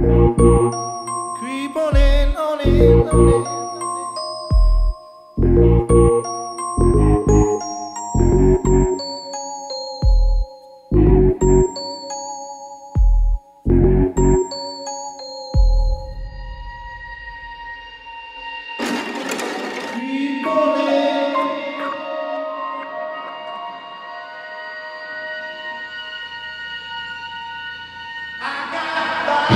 Creep on in, on in, on in.